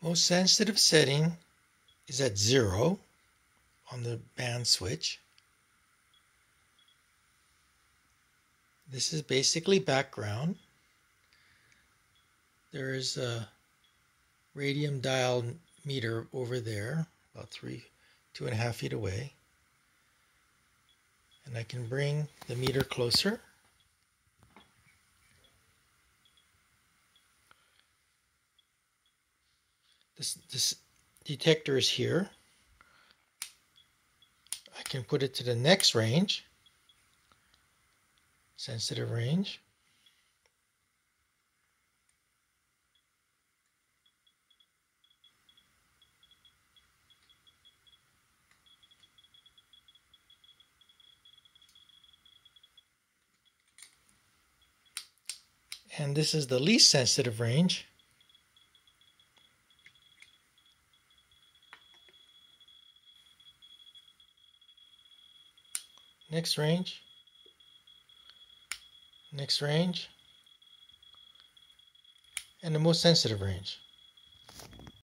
Most sensitive setting is at zero on the band switch. This is basically background. There is a radium dial meter over there, about three, two and a half feet away. And I can bring the meter closer. This, this detector is here. I can put it to the next range, sensitive range. And this is the least sensitive range. Next range. Next range. And the most sensitive range.